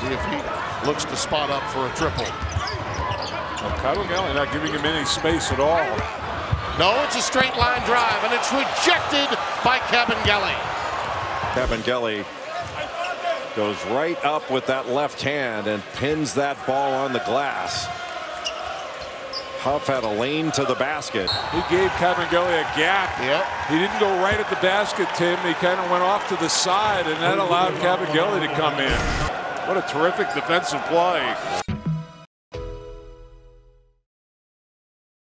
See if he looks to spot up for a triple. Kabengele not giving him any space at all. No, it's a straight line drive, and it's rejected by Kabengele. Kabengele goes right up with that left hand and pins that ball on the glass. Huff had a lane to the basket. He gave Kabengele a gap. Yep. He didn't go right at the basket, Tim. He kind of went off to the side, and that allowed Kabengele to come in. What a terrific defensive play.